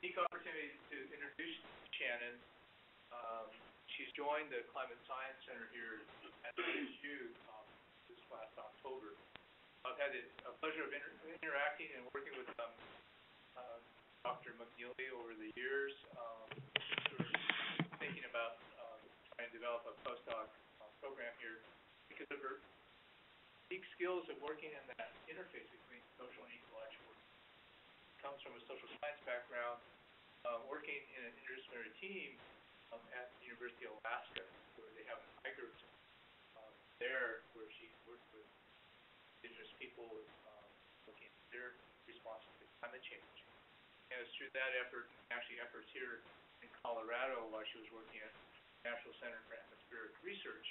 unique opportunity to introduce Shannon. Um, she's joined the Climate Science Center here at CSU um, this last October. I've had the pleasure of inter interacting and working with um, uh, Dr. McNeeley over the years. Um, we're thinking about uh, trying to develop a postdoc uh, program here because of her unique skills of working in that interface between social and. Comes from a social science background, uh, working in an interdisciplinary team um, at the University of Alaska, where they have an IGERT um, there, where she worked with indigenous people, um, looking at their response to climate change. And it's through that effort, actually efforts here in Colorado, while she was working at National Center for Atmospheric Research,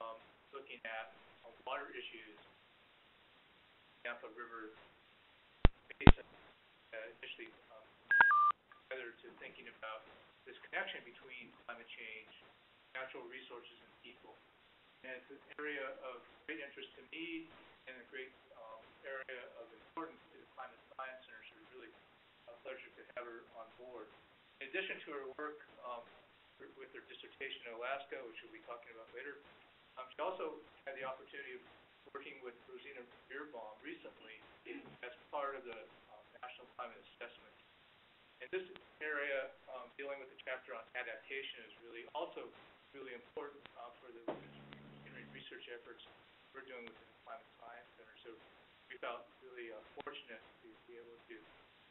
um, looking at uh, water issues, Yampa River Basin, initially um, together to thinking about this connection between climate change, natural resources, and people. And it's an area of great interest to me and a great um, area of importance to the Climate Science Center, so it's really a pleasure to have her on board. In addition to her work um, with her dissertation in Alaska, which we'll be talking about later, um, she also had the opportunity of working with Rosina Bierbaum recently as part of the um, National Climate Assessment. And this area, um, dealing with the chapter on adaptation, is really also really important uh, for the research efforts we're doing within the Climate Science Center. So we felt really uh, fortunate to be able to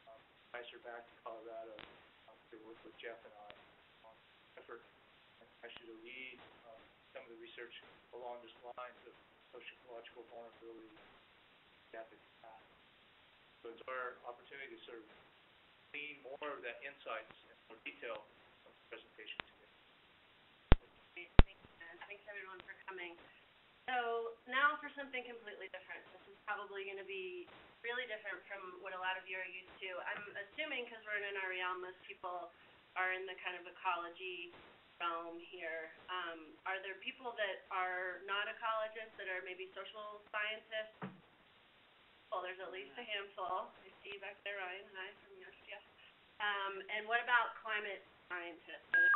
um, ice her back to Colorado um, to work with Jeff and I on effort actually to lead um, some of the research along this lines of socio-ecological vulnerability adaptive capacity. So it's our opportunity to sort of glean more of that insights in more detail from the presentation today. Thanks everyone for coming. So now for something completely different. This is probably going to be really different from what a lot of you are used to. I'm assuming because we're in NREL, most people are in the kind of ecology realm here. Um, are there people that are not ecologists that are maybe social scientists? Well, there's at least a handful. I see you back there, Ryan. Hi from USGS. Um, and what about climate scientists? Are there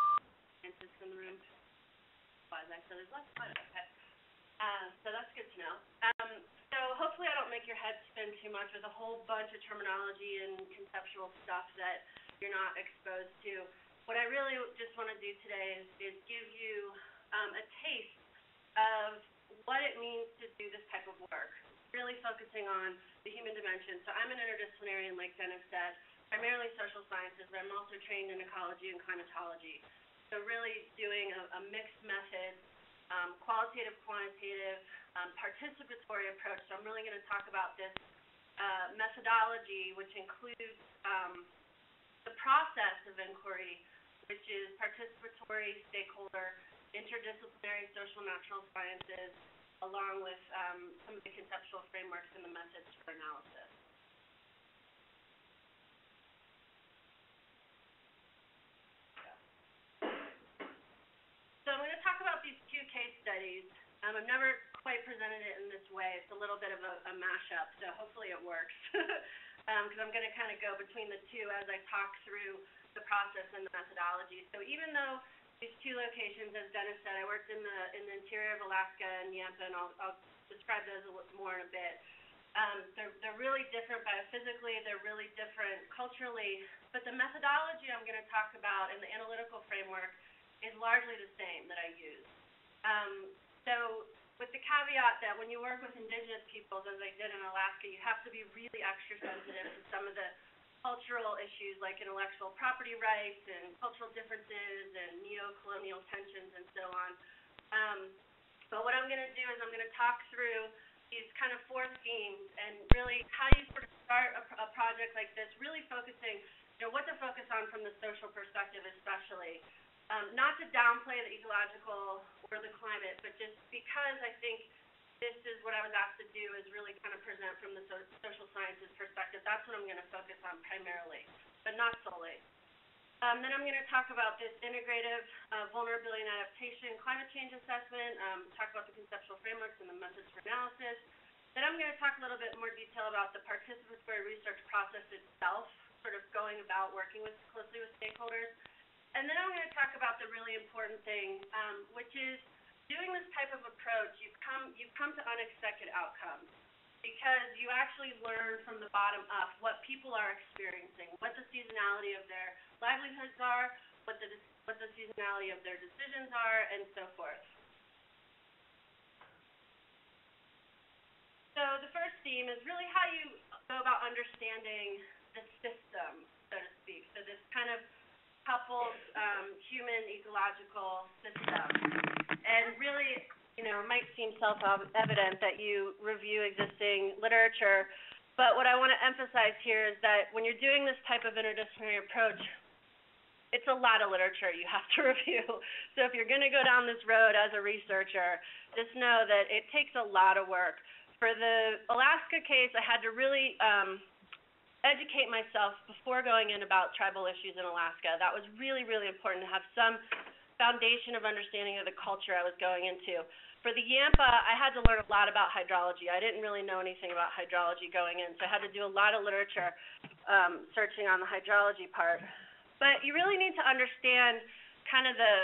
scientists in the room? So there's of climate. Okay. Uh, so that's good to know. Um, so hopefully I don't make your head spin too much with a whole bunch of terminology and conceptual stuff that you're not exposed to what I really just want to do today is, is give you um, a taste of what it means to do this type of work, really focusing on the human dimension. So I'm an interdisciplinarian, like Dennis said, primarily social sciences, but I'm also trained in ecology and climatology. So really doing a, a mixed method, um, qualitative, quantitative, um, participatory approach. So I'm really going to talk about this uh, methodology, which includes um, the process of inquiry, which is participatory, stakeholder, interdisciplinary social natural sciences, along with um, some of the conceptual frameworks and the methods for analysis. So I'm going to talk about these two case studies. Um, I've never quite presented it in this way. It's a little bit of a, a mashup, so hopefully it works. Because um, I'm going to kind of go between the two as I talk through the process and the methodology. So even though these two locations, as Dennis said, I worked in the in the interior of Alaska and Yampa, and I'll, I'll describe those a little more in a bit. Um, they're they're really different biophysically. They're really different culturally, but the methodology I'm going to talk about and the analytical framework is largely the same that I use. Um, so with the caveat that when you work with indigenous peoples, as I did in Alaska, you have to be really extra sensitive to some of the cultural issues like intellectual property rights and cultural differences and neo-colonial tensions and so on. Um, but what I'm going to do is I'm going to talk through these kind of four themes and really how you sort of start a, a project like this, really focusing, you know, what to focus on from the social perspective especially. Um, not to downplay the ecological or the climate, but just because I think this is what I was asked to do is really kind of present from the so social sciences perspective. That's what I'm going to focus on primarily, but not solely. Um, then I'm going to talk about this integrative uh, vulnerability and adaptation climate change assessment, um, talk about the conceptual frameworks and the methods for analysis. Then I'm going to talk a little bit more detail about the participatory research process itself, sort of going going about working with, closely with stakeholders. And then I'm gonna talk about the really important thing, um, which is doing this type of approach, you've come, you've come to unexpected outcomes. Because you actually learn from the bottom up what people are experiencing, what the seasonality of their livelihoods are, what the, what the seasonality of their decisions are, and so forth. So the first theme is really how you go about understanding the system, so to speak. So this kind of coupled, um, human ecological system. And really, you know, it might seem self-evident that you review existing literature, but what I want to emphasize here is that when you're doing this type of interdisciplinary approach, it's a lot of literature you have to review. So if you're going to go down this road as a researcher, just know that it takes a lot of work. For the Alaska case, I had to really um, educate myself before going in about tribal issues in Alaska. That was really, really important to have some foundation of understanding of the culture I was going into. For the Yampa, I had to learn a lot about hydrology. I didn't really know anything about hydrology going in, so I had to do a lot of literature um, searching on the hydrology part. But you really need to understand kind of the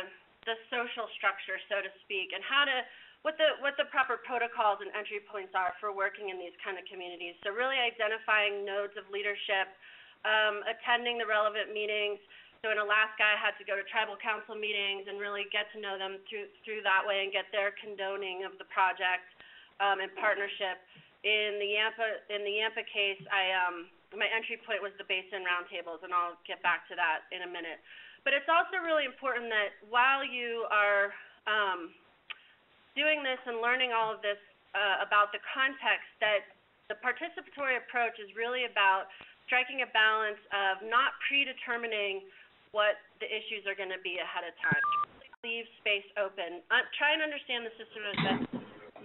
the social structure, so to speak, and how to what the what the proper protocols and entry points are for working in these kind of communities. So really identifying nodes of leadership, um, attending the relevant meetings. So in Alaska, I had to go to tribal council meetings and really get to know them through through that way and get their condoning of the project um, and partnership. In the Yampa in the Yampa case, I um, my entry point was the basin roundtables, and I'll get back to that in a minute. But it's also really important that while you are um, doing this and learning all of this uh, about the context that the participatory approach is really about striking a balance of not predetermining what the issues are going to be ahead of time. Leave space open. Uh, try and understand the system as best.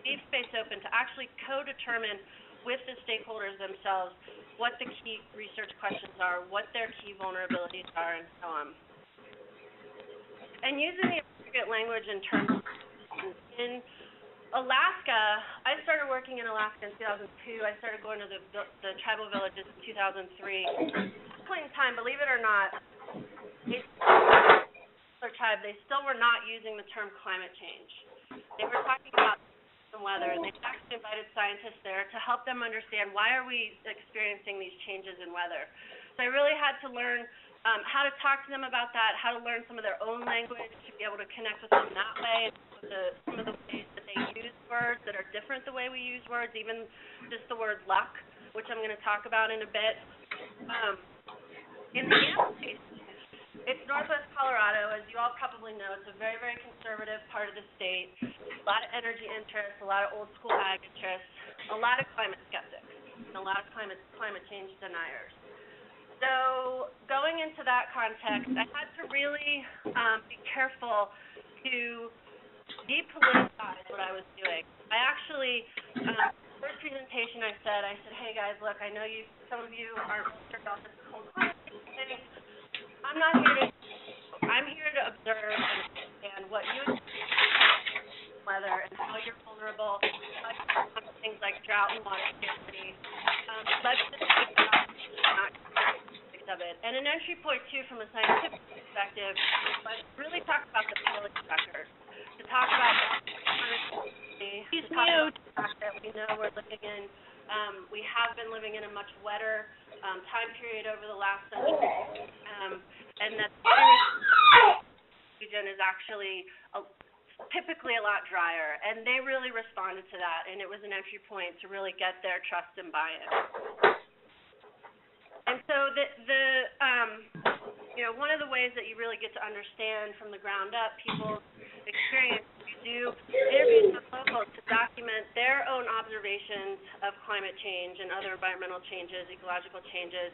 Leave space open to actually co-determine with the stakeholders themselves what the key research questions are, what their key vulnerabilities are, and so on. And using the appropriate language in terms in Alaska, I started working in Alaska in 2002. I started going to the the, tribal villages in 2003. At point in time, believe it or not, it, the tribe they still were not using the term climate change. They were talking about the weather, and they actually invited scientists there to help them understand why are we experiencing these changes in weather. So I really had to learn um, how to talk to them about that, how to learn some of their own language to be able to connect with them that way, and the, some of the ways that they use words that are different the way we use words, even just the word luck, which I'm going to talk about in a bit. Um, in the Yampa it's northwest Colorado, as you all probably know. It's a very, very conservative part of the state. A lot of energy interests, a lot of old school ag interests, a lot of climate skeptics, and a lot of climate climate change deniers. So going into that context, I had to really um, be careful to depoliticize what I was doing. I actually, um, first presentation I said, I said, hey guys, look, I know you, some of you aren't concerned about this whole thing. I'm not here to, I'm here to observe and understand what you weather and how you're vulnerable things like drought and water scarcity. Um, let's just that off, not of it. And an entry point too from a scientific perspective, but really talk about the paleo record. Talk about He's to talk the fact that we know we're living in um, we have been living in a much wetter um, time period over the last century, um, and that the region is actually a, typically a lot drier, and they really responded to that, and it was an entry point to really get their trust and buy-in. And so the the um, you know one of the ways that you really get to understand from the ground up people's experience, you do interviews with locals to document their own observations of climate change and other environmental changes, ecological changes,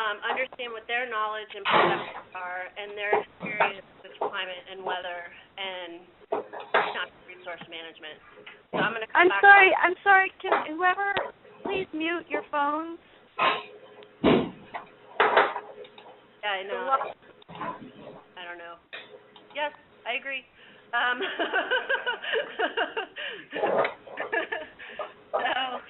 um, understand what their knowledge and perceptions are, and their experience with climate and weather and resource management. So I'm going to I'm sorry, I'm sorry, can whoever please mute your phones? Yeah, I know. I don't know. Yes, I agree. Um, so,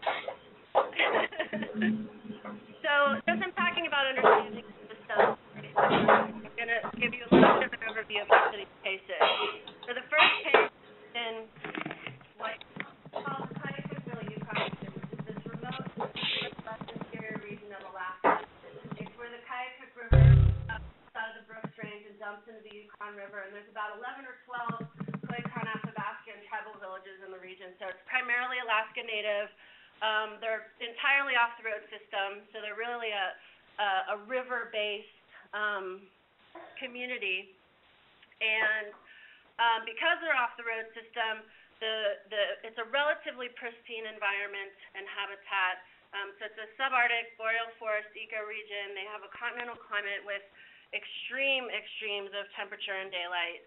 so since I'm talking about understanding systems, I'm going to give you a little bit of an overview of each of these cases. For the first case in Alaska Native. Um, they're entirely off the road system, so they're really a a, a river-based um, community. And um, because they're off the road system, the the it's a relatively pristine environment and habitat. Um, so it's a subarctic boreal forest ecoregion. They have a continental climate with extreme extremes of temperature and daylight.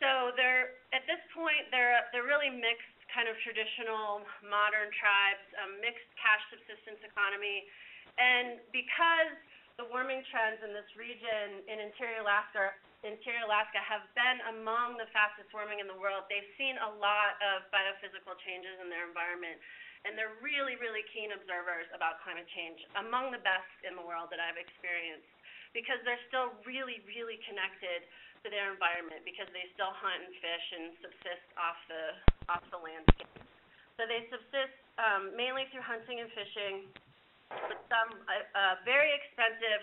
So they're at this point they're they're really mixed kind of traditional modern tribes, um, mixed cash subsistence economy, and because the warming trends in this region in interior Alaska interior Alaska have been among the fastest warming in the world. They've seen a lot of biophysical changes in their environment, and they're really, really keen observers about climate change, among the best in the world that I've experienced, because they're still really, really connected to their environment, because they still hunt and fish and subsist off the off the landscape. So they subsist um, mainly through hunting and fishing, with some uh, uh, very expensive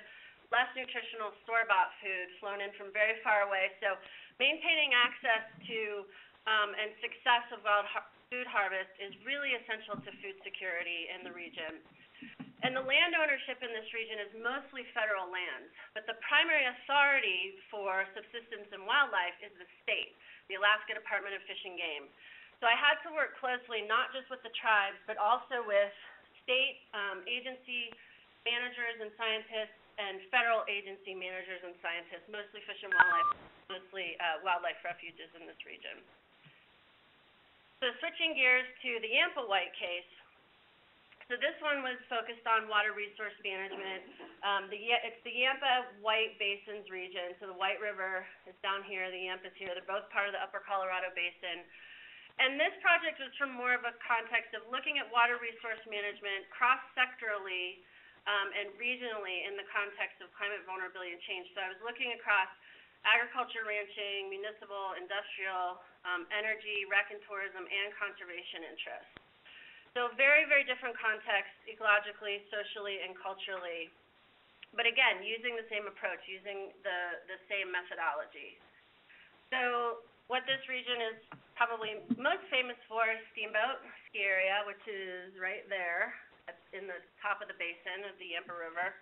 less nutritional store-bought food flown in from very far away. So maintaining access to um, and success of wild har- food harvest is really essential to food security in the region. And the land ownership in this region is mostly federal land, but the primary authority for subsistence and wildlife is the state, the Alaska Department of Fish and Game. So I had to work closely not just with the tribes, but also with state um, agency managers and scientists and federal agency managers and scientists, mostly fish and wildlife, mostly uh, wildlife refuges in this region. So switching gears to the Yampa White case. So this one was focused on water resource management. Um, the, it's the Yampa White Basins region. So the White River is down here, the Yampa's here. They're both part of the Upper Colorado Basin. And this project was from more of a context of looking at water resource management cross-sectorally um, and regionally in the context of climate vulnerability and change. So I was looking across agriculture, ranching, municipal, industrial, um, energy, rec and tourism, and conservation interests. So very, very different contexts ecologically, socially, and culturally. But again, using the same approach, using the, the same methodology. So what this region is probably most famous for is Steamboat Ski Area, which is right there in the top of the basin of the Yampa River.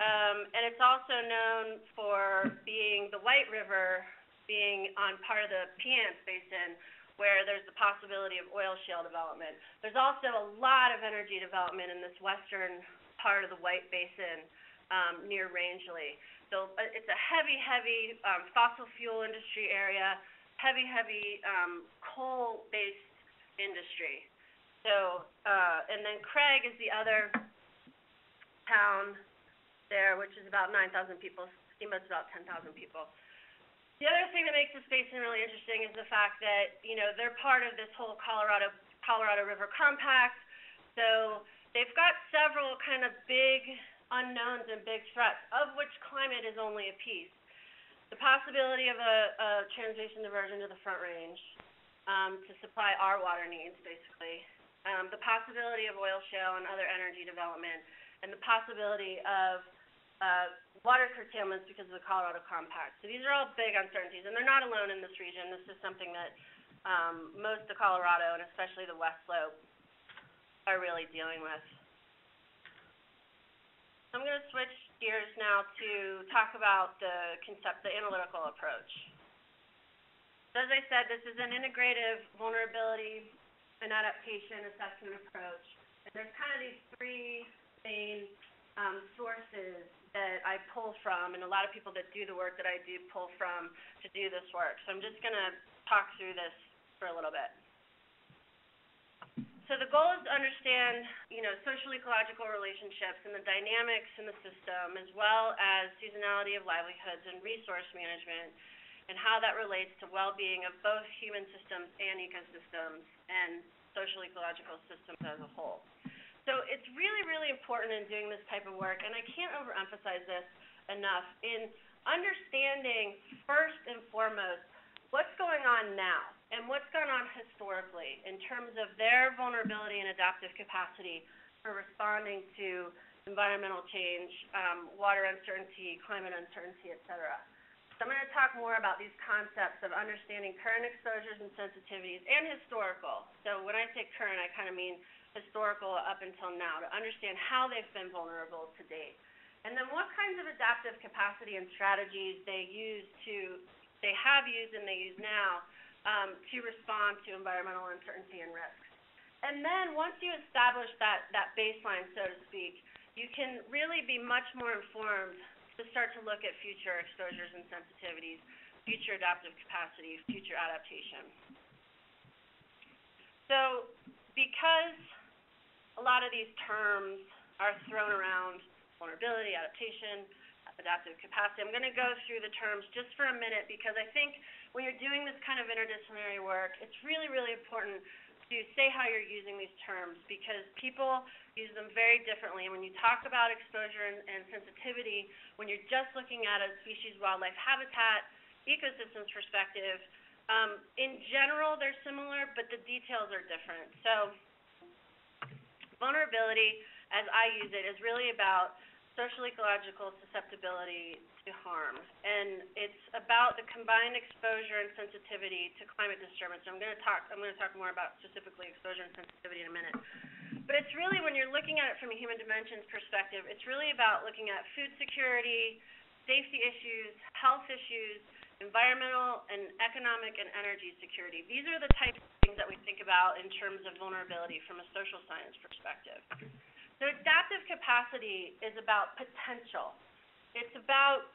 Um, and it's also known for being the White River being on part of the Piceance Basin, where there's the possibility of oil shale development. There's also a lot of energy development in this western part of the White Basin um, near Rangely. So uh, it's a heavy, heavy um, fossil fuel industry area, heavy, heavy um, coal-based industry. So, uh, and then Craig is the other town there, which is about 9,000 people. Steamboat's about 10,000 people. The other thing that makes this basin really interesting is the fact that, you know, they're part of this whole Colorado Colorado River Compact. So they've got several kind of big unknowns and big threats, of which climate is only a piece the possibility of a, a transmountain diversion to the Front Range um, to supply our water needs, basically. Um, the possibility of oil shale and other energy development, and the possibility of uh, water curtailments because of the Colorado Compact. So these are all big uncertainties, and they're not alone in this region. This is something that um, most of Colorado, and especially the West Slope, are really dealing with. I'm going to switch gears now to talk about the concept, the analytical approach. So as I said, this is an integrative vulnerability and adaptation assessment approach. And there's kind of these three main um, sources that I pull from, and a lot of people that do the work that I do pull from to do this work. So I'm just going to talk through this for a little bit. So the goal is to understand, you know, social ecological relationships and the dynamics in the system, as well as seasonality of livelihoods and resource management, and how that relates to well-being of both human systems and ecosystems and social ecological systems as a whole. So it's really, really important in doing this type of work, and I can't overemphasize this enough, in understanding first and foremost what's going on now and what's gone on historically in terms of their vulnerability and adaptive capacity for responding to environmental change, um, water uncertainty, climate uncertainty, et cetera. So I'm gonna talk more about these concepts of understanding current exposures and sensitivities and historical. So when I say current, I kinda mean historical up until now, to understand how they've been vulnerable to date. And then what kinds of adaptive capacity and strategies they use to, they have used and they use now, um, to respond to environmental uncertainty and risks. And then, once you establish that, that baseline, so to speak, you can really be much more informed to start to look at future exposures and sensitivities, future adaptive capacity, future adaptation. So, because a lot of these terms are thrown around, vulnerability, adaptation, adaptive capacity, I'm gonna go through the terms just for a minute because I think when you're doing this kind of interdisciplinary work, it's really, really important to say how you're using these terms because people use them very differently. And when you talk about exposure and, and sensitivity, when you're just looking at a species wildlife habitat, ecosystems perspective, um, in general they're similar, but the details are different. So vulnerability, as I use it, is really about social ecological susceptibility to harm. And it's about the combined exposure and sensitivity to climate disturbance. I'm gonna talk I'm gonna talk more about specifically exposure and sensitivity in a minute. But it's really when you're looking at it from a human dimensions perspective, it's really about looking at food security, safety issues, health issues, environmental and economic and energy security. These are the types of things that we think about in terms of vulnerability from a social science perspective. So adaptive capacity is about potential. It's about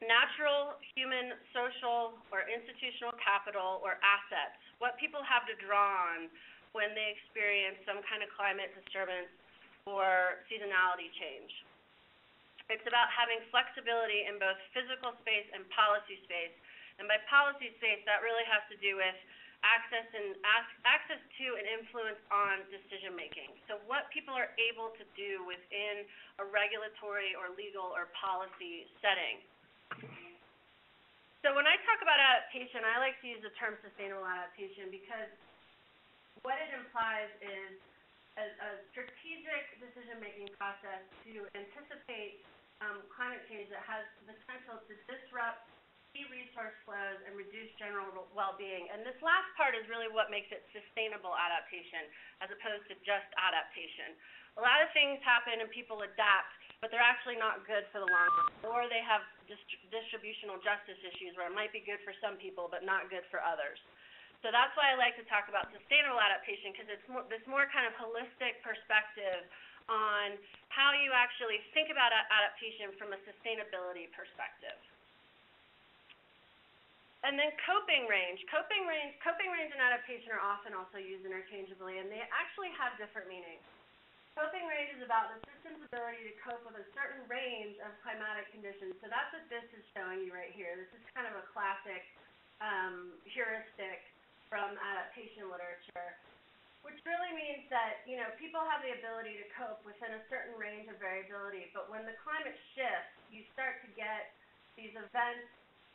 natural, human, social, or institutional capital or assets, what people have to draw on when they experience some kind of climate disturbance or seasonality change. It's about having flexibility in both physical space and policy space. And by policy space, that really has to do with access and access to and influence on decision making. So what people are able to do within a regulatory or legal or policy setting. So when I talk about adaptation, I like to use the term sustainable adaptation because what it implies is a, a strategic decision making process to anticipate um, climate change that has the potential to disrupt key resource flows and reduce general well-being. And this last part is really what makes it sustainable adaptation as opposed to just adaptation. A lot of things happen and people adapt, but they're actually not good for the long run. Or they have dist- distributional justice issues where it might be good for some people but not good for others. So that's why I like to talk about sustainable adaptation because it's more, this more kind of holistic perspective on how you actually think about adaptation from a sustainability perspective. And then coping range. Coping range, coping range and adaptation are often also used interchangeably, and they actually have different meanings. Coping range is about the system's ability to cope with a certain range of climatic conditions. So that's what this is showing you right here. This is kind of a classic um, heuristic from adaptation literature, which really means that, you know, people have the ability to cope within a certain range of variability, but when the climate shifts, you start to get these events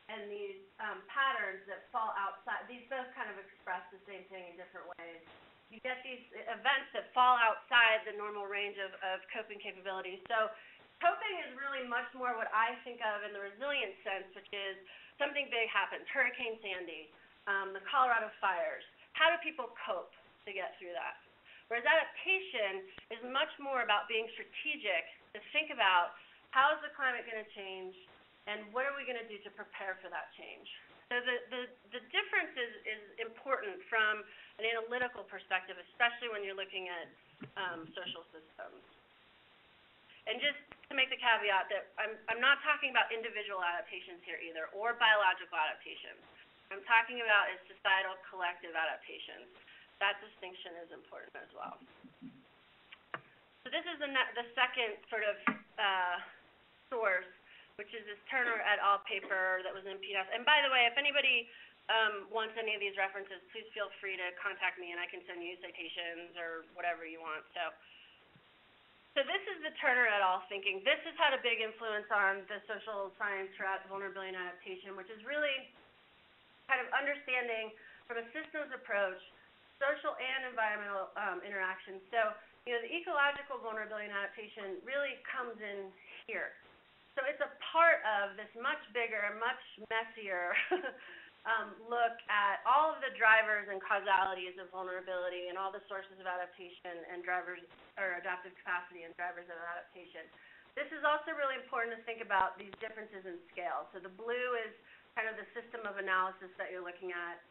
and these um, patterns that fall outside, these both kind of express the same thing in different ways. You get these events that fall outside the normal range of, of coping capabilities. So coping is really much more what I think of in the resilience sense, which is something big happens, Hurricane Sandy, um, the Colorado fires. How do people cope to get through that? Whereas adaptation is much more about being strategic to think about how is the climate going to change, and what are we going to do to prepare for that change? So the, the, the difference is, is important from an analytical perspective, especially when you're looking at um, social systems. And just to make the caveat that I'm, I'm not talking about individual adaptations here either, or biological adaptations. I'm talking about is societal collective adaptations. That distinction is important as well. So this is the, the second sort of uh, source which is this Turner et al. paper that was in PNAS. And by the way, if anybody um, wants any of these references, please feel free to contact me and I can send you citations or whatever you want. So, so this is the Turner et al. thinking. This has had a big influence on the social science throughout vulnerability and adaptation, which is really kind of understanding from a systems approach social and environmental um, interactions. So, you know, the ecological vulnerability and adaptation really comes in here. So it's a part of this much bigger, much messier um, look at all of the drivers and causalities of vulnerability and all the sources of adaptation and drivers or adaptive capacity and drivers of adaptation. This is also really important to think about these differences in scale. So the blue is kind of the system of analysis that you're looking at.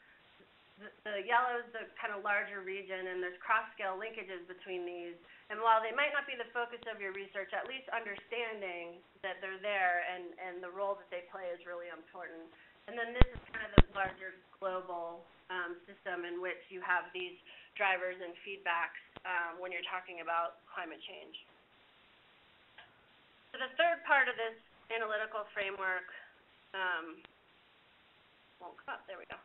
The, yellow is the kind of larger region, and there's cross-scale linkages between these. And while they might not be the focus of your research, at least understanding that they're there and, and the role that they play is really important. And then this is kind of the larger global um, system in which you have these drivers and feedbacks um, when you're talking about climate change. So the third part of this analytical framework, um, won't come up, there we go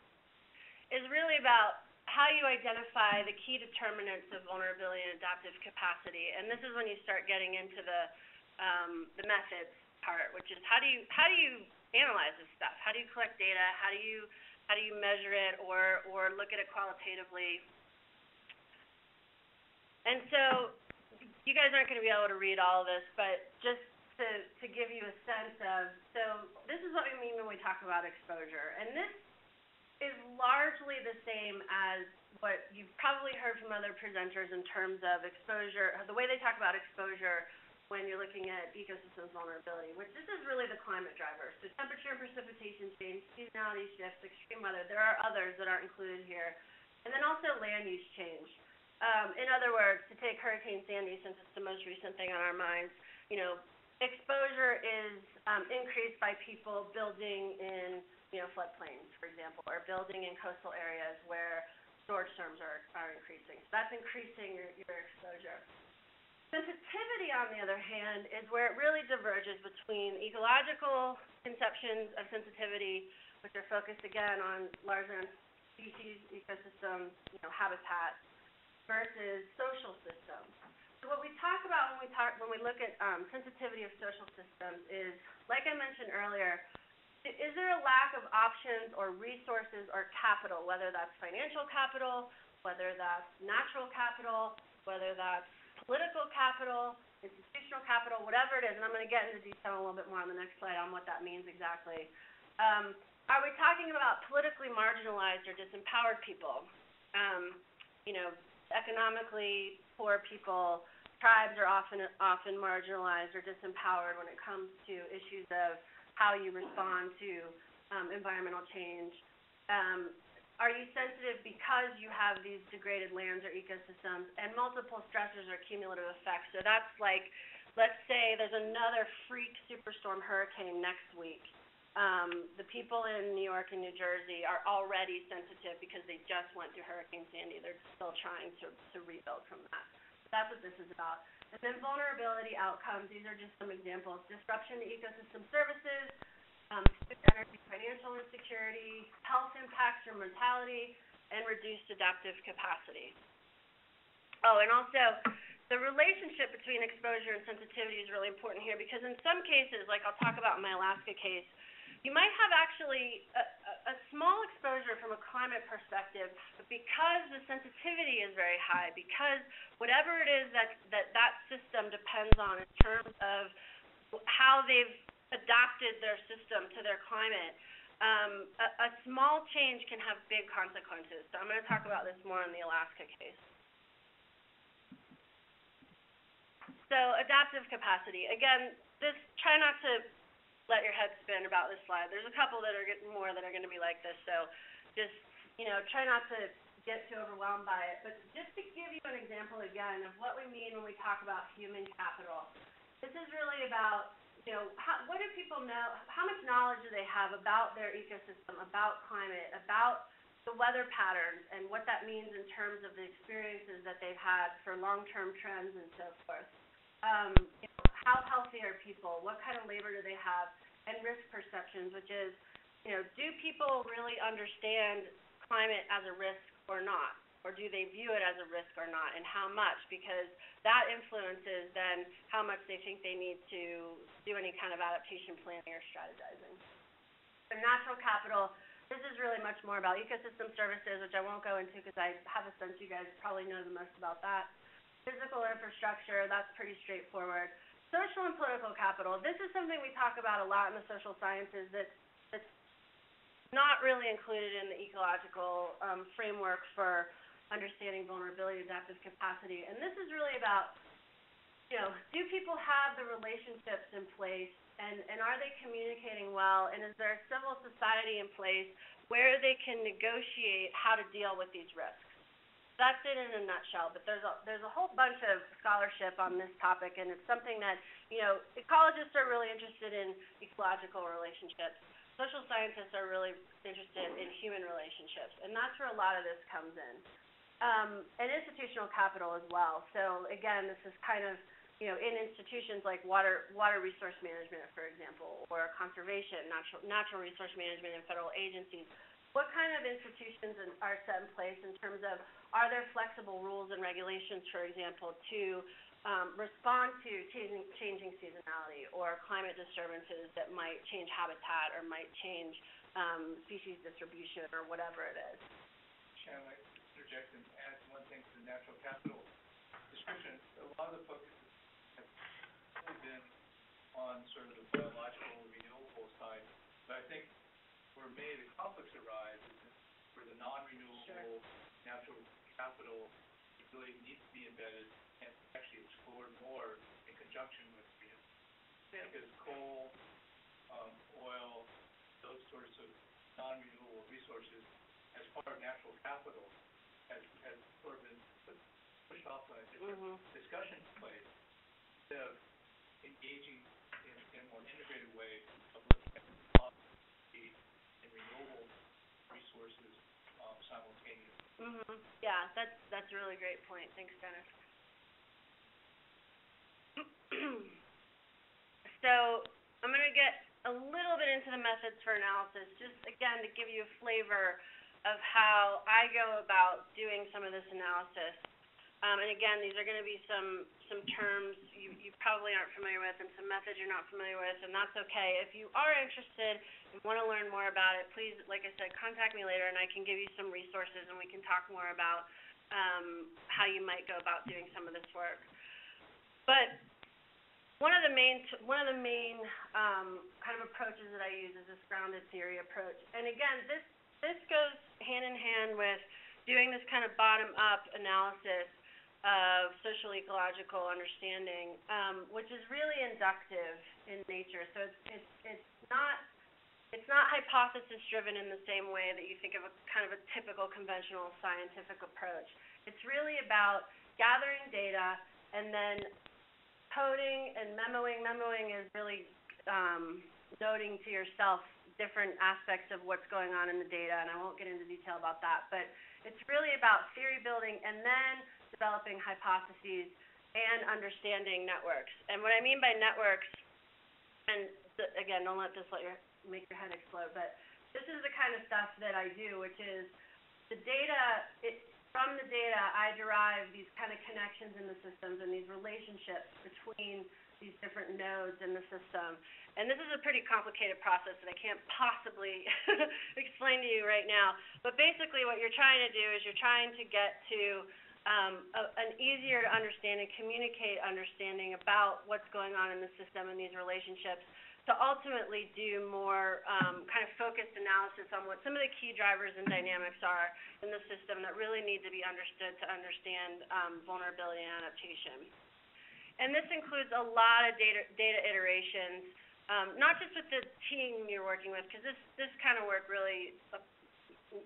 is really about how you identify the key determinants of vulnerability and adaptive capacity. And this is when you start getting into the um, the methods part, which is how do you how do you analyze this stuff? How do you collect data? How do you how do you measure it or or look at it qualitatively? And so you guys aren't going to be able to read all of this, but just to to give you a sense of so this is what we mean when we talk about exposure. And this is largely the same as what you've probably heard from other presenters in terms of exposure, the way they talk about exposure when you're looking at ecosystem vulnerability, which this is really the climate driver. So temperature and precipitation change, seasonality shifts, extreme weather. There are others that aren't included here. And then also land use change. Um, in other words, to take Hurricane Sandy, since it's the most recent thing on our minds, you know, exposure is um, increased by people building in you know, floodplains, for example, or building in coastal areas where storage terms are, are increasing. So that's increasing your, your exposure. Sensitivity, on the other hand, is where it really diverges between ecological conceptions of sensitivity, which are focused again on larger species, ecosystems, you know, habitats, versus social systems. So what we talk about when we talk when we look at um, sensitivity of social systems is, like I mentioned earlier, is there a lack of options or resources or capital, whether that's financial capital, whether that's natural capital, whether that's political capital, institutional capital, whatever it is, and I'm going to get into detail a little bit more on the next slide on what that means exactly. Um, are we talking about politically marginalized or disempowered people? Um, you know, economically poor people, tribes are often often marginalized or disempowered when it comes to issues of how you respond to um, environmental change. Um, are you sensitive because you have these degraded lands or ecosystems and multiple stressors or cumulative effects? So that's like, let's say there's another freak superstorm hurricane next week. Um, the people in New York and New Jersey are already sensitive because they just went through Hurricane Sandy. They're still trying to, to rebuild from that. That's what this is about. And then vulnerability outcomes, these are just some examples. Disruption to ecosystem services, um, energy financial insecurity, health impacts or mortality, and reduced adaptive capacity. Oh, and also, the relationship between exposure and sensitivity is really important here because in some cases, like I'll talk about in my Alaska case, you might have actually a, a, small exposure from a climate perspective, but because the sensitivity is very high, because whatever it is that that, that system depends on in terms of how they've adapted their system to their climate, um, a, a small change can have big consequences. So I'm going to talk about this more in the Alaska case. So adaptive capacity. Again, this try not to let your head spin about this slide. There's a couple that are getting more that are going to be like this, so just you know try not to get too overwhelmed by it. But just to give you an example again of what we mean when we talk about human capital, this is really about you know how, what do people know? How much knowledge do they have about their ecosystem, about climate, about the weather patterns, and what that means in terms of the experiences that they've had for long-term trends and so forth. Um, you know, how healthy are people? What kind of labor do they have? And risk perceptions, which is, you know, do people really understand climate as a risk or not? Or do they view it as a risk or not, and how much? Because that influences then how much they think they need to do any kind of adaptation planning or strategizing. Natural capital, this is really much more about ecosystem services, which I won't go into because I have a sense you guys probably know the most about that. Physical infrastructure, that's pretty straightforward social and political capital, this is something we talk about a lot in the social sciences that, that's not really included in the ecological, um, framework for understanding vulnerability, adaptive capacity. And this is really about, you know, do people have the relationships in place and, and are they communicating well? And is there a civil society in place where they can negotiate how to deal with these risks? That's it in a nutshell, but there's a, there's a whole bunch of scholarship on this topic, and it's something that, you know, ecologists are really interested in ecological relationships. Social scientists are really interested in human relationships, and that's where a lot of this comes in. Um, and institutional capital as well. So again, this is kind of, you know, in institutions like water, water resource management, for example, or conservation, natural, natural resource management in federal agencies. What kind of institutions in- are set in place in terms of, are there flexible rules and regulations, for example, to, um, respond to changing, changing seasonality or climate disturbances that might change habitat or might change, um, species distribution or whatever it is? Shannon, I interject and add one thing to the natural capital description. A lot of the focus has really been on sort of the biological renewable side, but I think where many of the conflicts arise is where the non-renewable natural capital really needs to be embedded and actually explored more in conjunction with renewable. Yeah. Because coal, um, oil, those sorts of non-renewable resources as part of natural capital has, has sort of been pushed off on a different Mhm. discussion place instead of engaging in, in a more integrated way of looking at policy renewable resources, um, simultaneously. Mhm. Yeah, that's that's a really great point. Thanks, Dennis. so I'm gonna get a little bit into the methods for analysis, just again to give you a flavor of how I go about doing some of this analysis. Um, and again, these are gonna be some some terms you you probably aren't familiar with and some methods you're not familiar with, and that's okay. If you are interested and wanna learn more about it, please, like I said, contact me later and I can give you some resources and we can talk more about um how you might go about doing some of this work. But one of the main t- one of the main um kind of approaches that I use is this grounded theory approach. And again, this this goes hand in hand with doing this kind of bottom up analysis of social ecological understanding, um, which is really inductive in nature. So it's it's it's not it's not hypothesis driven in the same way that you think of a kind of a typical conventional scientific approach. It's really about gathering data and then coding and memoing. Memoing is really um, noting to yourself different aspects of what's going on in the data, and I won't get into detail about that. But it's really about theory building and then developing hypotheses and understanding networks. And what I mean by networks, and th- again, don't let this let your make your head explode, but this is the kind of stuff that I do, which is the data. It, from the data, I derive these kind of connections in the systems and these relationships between these different nodes in the system. And this is a pretty complicated process that I can't possibly explain to you right now. But basically what you're trying to do is you're trying to get to um, a, an easier to understand and communicate understanding about what's going on in the system and these relationships to ultimately do more um, kind of focused analysis on what some of the key drivers and dynamics are in the system that really need to be understood to understand um, vulnerability and adaptation. And this includes a lot of data, data iterations, um, not just with the team you're working with, because this, this kind of work really,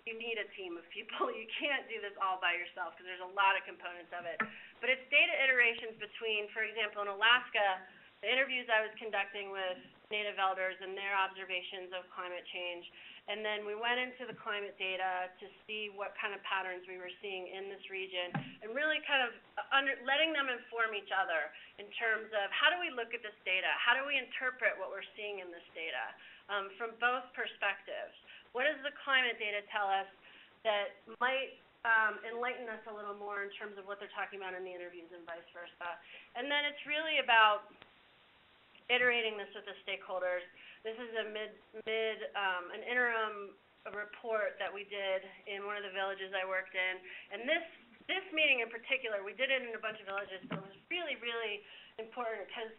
you need a team of people. You can't do this all by yourself, because there's a lot of components of it. But it's data iterations between, for example, in Alaska, the interviews I was conducting with native elders and their observations of climate change, and then we went into the climate data to see what kind of patterns we were seeing in this region, and really kind of under, letting them inform each other in terms of how do we look at this data? How do we interpret what we're seeing in this data um, from both perspectives? What does the climate data tell us that might um, enlighten us a little more in terms of what they're talking about in the interviews and vice versa? And then it's really about iterating this with the stakeholders. This is a mid, mid, um, an interim report that we did in one of the villages I worked in. And this, this meeting in particular, we did it in a bunch of villages, but it was really, really important because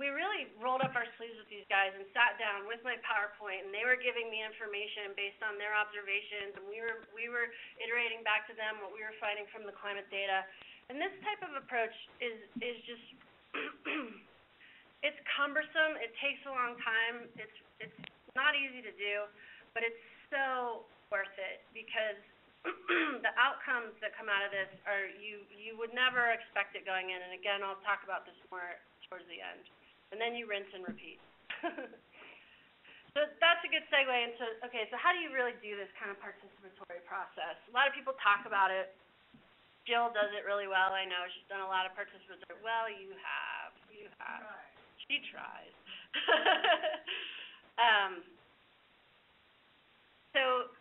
we really rolled up our sleeves with these guys and sat down with my PowerPoint, and they were giving me information based on their observations, and we were, we were iterating back to them what we were finding from the climate data. And this type of approach is, is just, it's cumbersome, it takes a long time, it's, it's not easy to do, but it's so worth it, because the outcomes that come out of this are, you, you would never expect it going in, and again, I'll talk about this more towards the end. And then you rinse and repeat. So that's a good segue into, okay, so how do you really do this kind of participatory process? A lot of people talk about it. Jill does it really well, I know, she's done a lot of participatory, well, you have, you have. She tries. Um, so,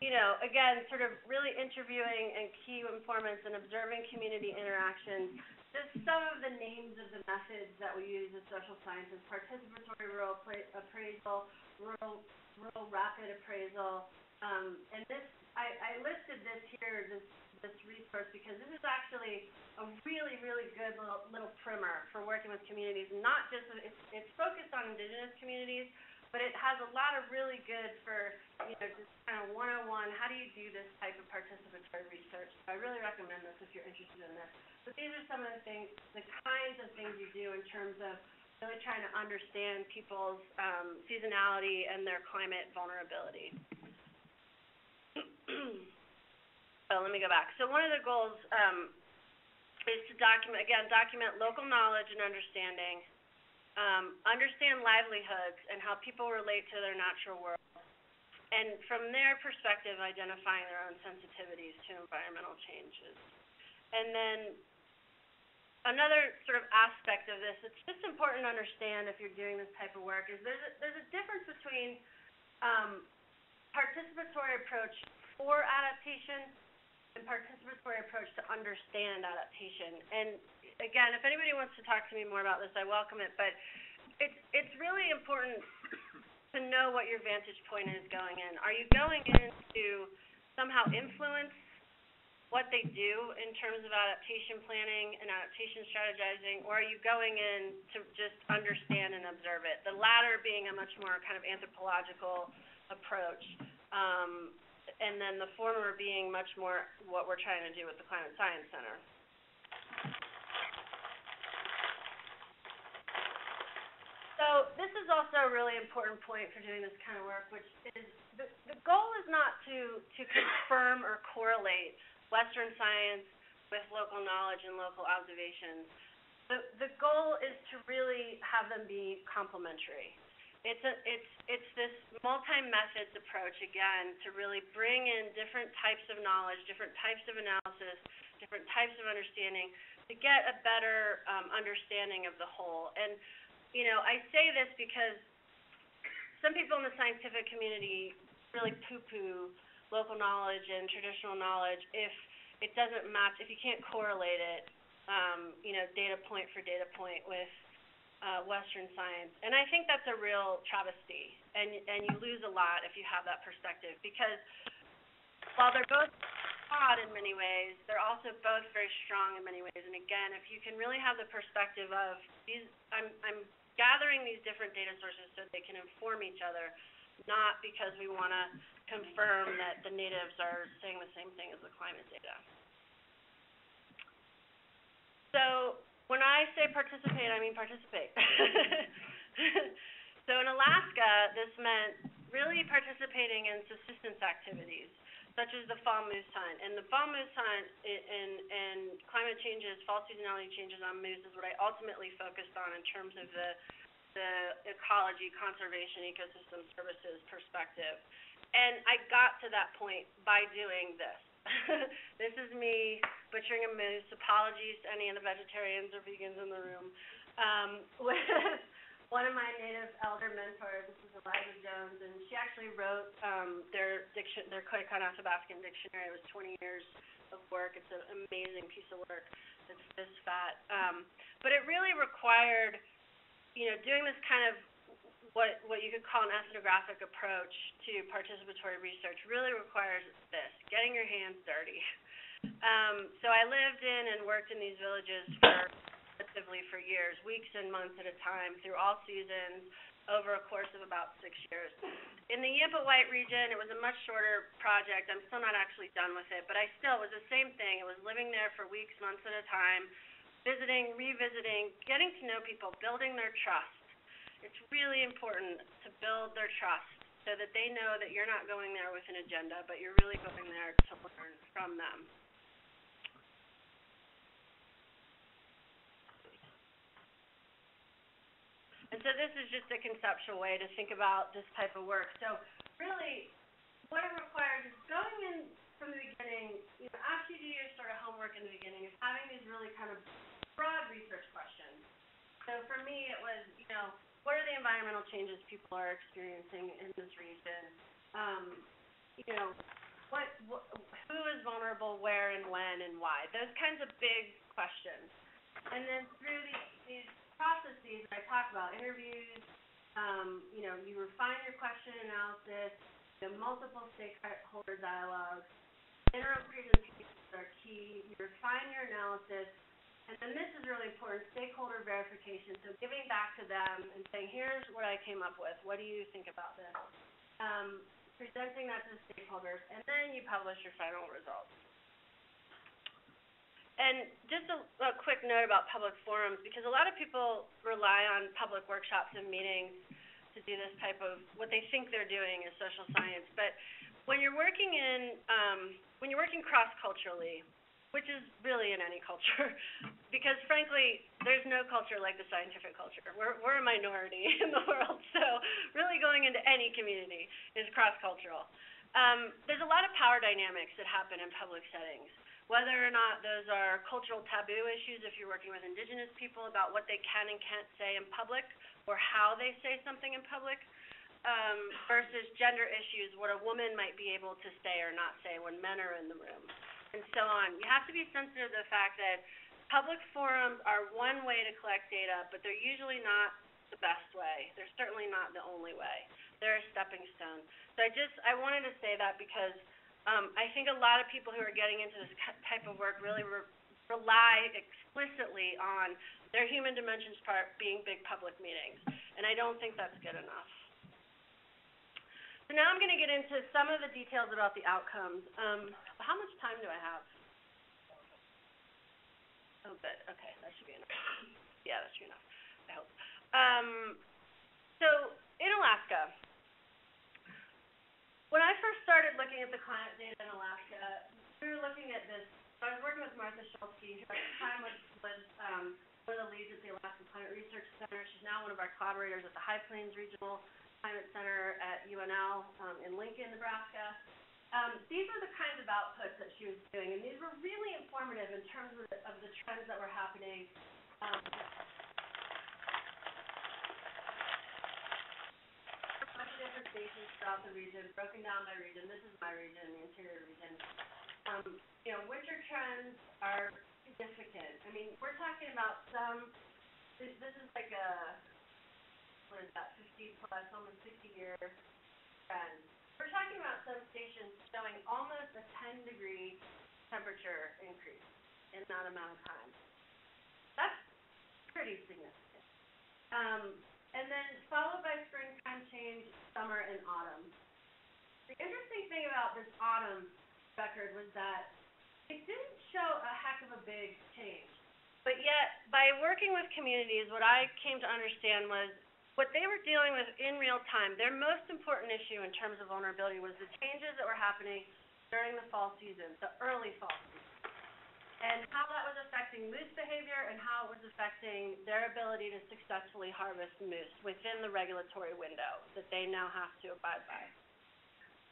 you know, again, sort of really interviewing and key informants and observing community interactions. Just some of the names of the methods that we use in social sciences, participatory rural appra- appraisal, rural, rural rapid appraisal. Um, and this, I, I listed this here, this, this resource, because this is actually a really, really good little, little primer for working with communities. Not just, it's, it's focused on indigenous communities, but it has a lot of really good for, you know, just kind of one-on-one, how do you do this type of participatory research? So I really recommend this if you're interested in this. But these are some of the things, the kinds of things you do in terms of really trying to understand people's, um, seasonality and their climate vulnerability. Oh, let me go back. So one of the goals, um, is to document, again, document local knowledge and understanding, um, understand livelihoods and how people relate to their natural world, and from their perspective, identifying their own sensitivities to environmental changes. And then, another sort of aspect of this, it's just important to understand if you're doing this type of work, is there's a, there's a difference between, um, participatory approach for adaptation and participatory approach to understand adaptation. And again, if anybody wants to talk to me more about this, I welcome it, but it's, it's really important to know what your vantage point is going in. Are you going in to somehow influence what they do in terms of adaptation planning and adaptation strategizing, or are you going in to just understand and observe it? The latter being a much more kind of anthropological approach, um, and then the former being much more what we're trying to do with the Climate Science Center. This is also a really important point for doing this kind of work, which is the, the goal is not to, to confirm or correlate Western science with local knowledge and local observations. The, the goal is to really have them be complementary. It's a, it's, it's this multi-methods approach, again, to really bring in different types of knowledge, different types of analysis, different types of understanding, to get a better, um, understanding of the whole. And, you know, I say this because some people in the scientific community really poo-poo local knowledge and traditional knowledge if it doesn't match, if you can't correlate it, um, you know, data point for data point with uh, Western science. And I think that's a real travesty, and and you lose a lot if you have that perspective because while they're both odd in many ways, they're also both very strong in many ways. And again, if you can really have the perspective of these, I'm I'm gathering these different data sources so they can inform each other, not because we want to confirm that the natives are saying the same thing as the climate data. So when I say participate, I mean participate. so in Alaska, this meant really participating in subsistence activities, such as the fall moose hunt. And the fall moose hunt and, and climate changes, fall seasonality changes on moose is what I ultimately focused on in terms of the, the ecology, conservation, ecosystem services perspective. And I got to that point by doing this. this is me butchering a moose. Apologies to any of the vegetarians or vegans in the room. Um, with one of my native elder mentors, this is Eliza Jones, and she actually wrote um, their diction, their Koyukon Athabascan dictionary. It was 20 years of work. It's an amazing piece of work. It's this fat. Um, but it really required, you know, doing this kind of what what you could call an ethnographic approach to participatory research really requires this, getting your hands dirty. Um, so I lived in and worked in these villages for a extensively for years, weeks and months at a time, through all seasons, over a course of about six years. In the Yampa White region, it was a much shorter project, I'm still not actually done with it, but I still, it was the same thing, it was living there for weeks, months at a time, visiting, revisiting, getting to know people, building their trust. It's really important to build their trust, so that they know that you're not going there with an agenda, but you're really going there to learn from them. And so this is just a conceptual way to think about this type of work. So really, what it requires is going in from the beginning, you know, after you do your sort of homework in the beginning, is having these really kind of broad research questions. So for me, it was, you know, what are the environmental changes people are experiencing in this region? Um, you know, what, wh- who is vulnerable, where and when and why? Those kinds of big questions. And then through these, these processes that I talk about, interviews, um, you know, you refine your question analysis, the multiple stakeholder dialogues, interim presentations are key, you refine your analysis, and then this is really important, stakeholder verification, so giving back to them and saying, here's what I came up with, what do you think about this? Um, presenting that to the stakeholders, and then you publish your final results. And just a, a quick note about public forums, because a lot of people rely on public workshops and meetings to do this type of, what they think they're doing is social science. But when you're working in, um, when you're working cross-culturally, which is really in any culture, because frankly, there's no culture like the scientific culture. We're, we're a minority in the world, so really going into any community is cross-cultural. Um, there's a lot of power dynamics that happen in public settings whether or not those are cultural taboo issues if you're working with indigenous people about what they can and can't say in public or how they say something in public, um, versus gender issues, what a woman might be able to say or not say when men are in the room, and so on. You have to be sensitive to the fact that public forums are one way to collect data, but they're usually not the best way. They're certainly not the only way. They're a stepping stone. So I just, I wanted to say that because um, I think a lot of people who are getting into this type of work really re- rely explicitly on their human dimensions part being big public meetings, and I don't think that's good enough. So now I'm going to get into some of the details about the outcomes. Um, how much time do I have? Oh, good. Okay, that should be enough. yeah, that should be enough. I hope. Um, so in Alaska, when I first started looking at the climate data in Alaska, we were looking at this. So I was working with Martha Shulski, who at the time was, was um, one of the leads at the Alaska Climate Research Center. She's now one of our collaborators at the High Plains Regional Climate Center at UNL um, in Lincoln, Nebraska. Um, these are the kinds of outputs that she was doing, and these were really informative in terms of the, of the trends that were happening. Um, different stations throughout the region, broken down by region. This is my region, the interior region. Um, you know, winter trends are significant. I mean, we're talking about some, this, this is like a, what is that, fifty plus, almost sixty year trend. We're talking about some stations showing almost a ten degree temperature increase in that amount of time. That's pretty significant. Um, and then followed by springtime change, summer, and autumn. The interesting thing about this autumn record was that it didn't show a heck of a big change. But yet, by working with communities, what I came to understand was what they were dealing with in real time, their most important issue in terms of vulnerability was the changes that were happening during the fall season, the early fall season and how that was affecting moose behavior and how it was affecting their ability to successfully harvest moose within the regulatory window that they now have to abide by.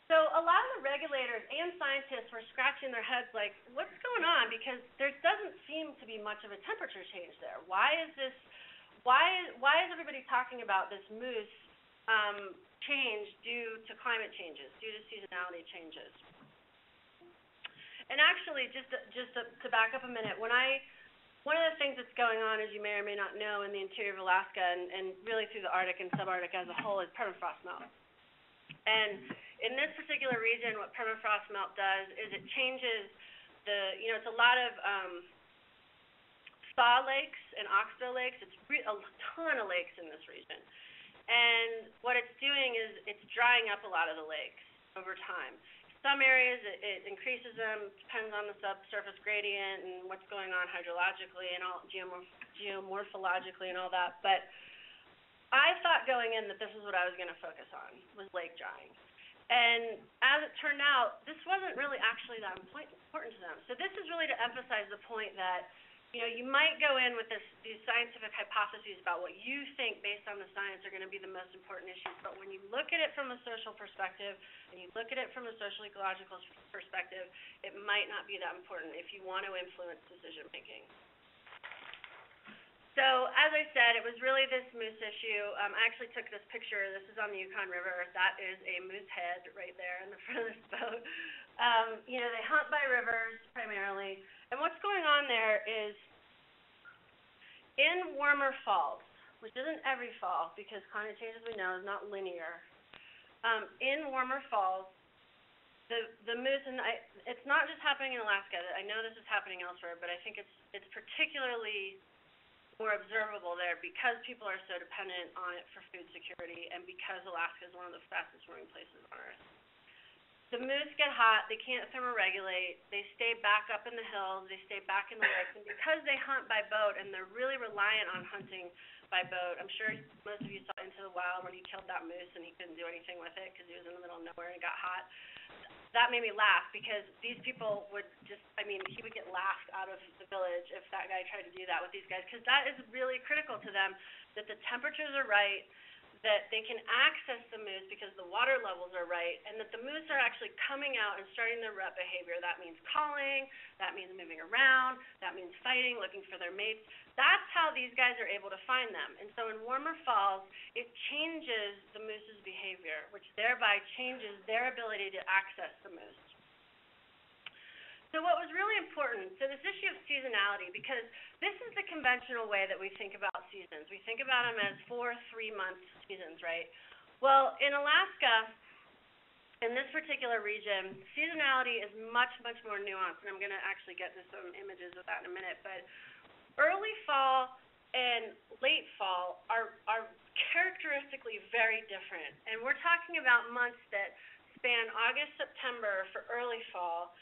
So a lot of the regulators and scientists were scratching their heads like, what's going on? Because there doesn't seem to be much of a temperature change there. Why is this, why, why is everybody talking about this moose um, change due to climate changes, due to seasonality changes? And actually, just to, just to, to back up a minute, when I one of the things that's going on, as you may or may not know, in the interior of Alaska and, and really through the Arctic and subarctic as a whole, is permafrost melt. And in this particular region, what permafrost melt does is it changes the, you know, it's a lot of um, Thaw Lakes and Oxbow Lakes. It's re- a ton of lakes in this region. And what it's doing is it's drying up a lot of the lakes over time. Some areas it, it increases them, depends on the subsurface gradient and what's going on hydrologically and all geomorph- geomorphologically and all that. But I thought going in that this is what I was going to focus on was lake drying. And as it turned out, this wasn't really actually that important important to them. So this is really to emphasize the point that you know, you might go in with this, these scientific hypotheses about what you think based on the science are going to be the most important issues, but when you look at it from a social perspective and you look at it from a social ecological perspective, it might not be that important if you want to influence decision making. So, as I said, it was really this moose issue. Um, I actually took this picture. This is on the Yukon River. That is a moose head right there in the front of this boat. Um, you know, they hunt by rivers primarily. And what's going on there is in warmer falls, which isn't every fall because climate change, as we know, is not linear. Um, in warmer falls, the the moose and I, it's not just happening in Alaska. I know this is happening elsewhere, but I think it's it's particularly more observable there because people are so dependent on it for food security and because Alaska is one of the fastest growing places on earth. The moose get hot, they can't thermoregulate, they stay back up in the hills, they stay back in the lakes, and because they hunt by boat and they're really reliant on hunting by boat, I'm sure most of you saw Into the Wild when he killed that moose and he couldn't do anything with it because he was in the middle of nowhere and it got hot. That made me laugh because these people would just, I mean, he would get laughed out of the village if that guy tried to do that with these guys because that is really critical to them, that the temperatures are right, that they can access the moose because the water levels are right, and that the moose are actually coming out and starting their rut behavior. That means calling, that means moving around, that means fighting, looking for their mates. That's how these guys are able to find them. And so in warmer falls, it changes the moose's behavior, which thereby changes their ability to access the moose. So what was really important, so this issue of seasonality, because this is the conventional way that we think about seasons. We think about them as four three-month seasons, right? Well, in Alaska, in this particular region, seasonality is much, much more nuanced, and I'm going to actually get to some images of that in a minute. But early fall and late fall are are characteristically very different, and we're talking about months that span August, September for early fall,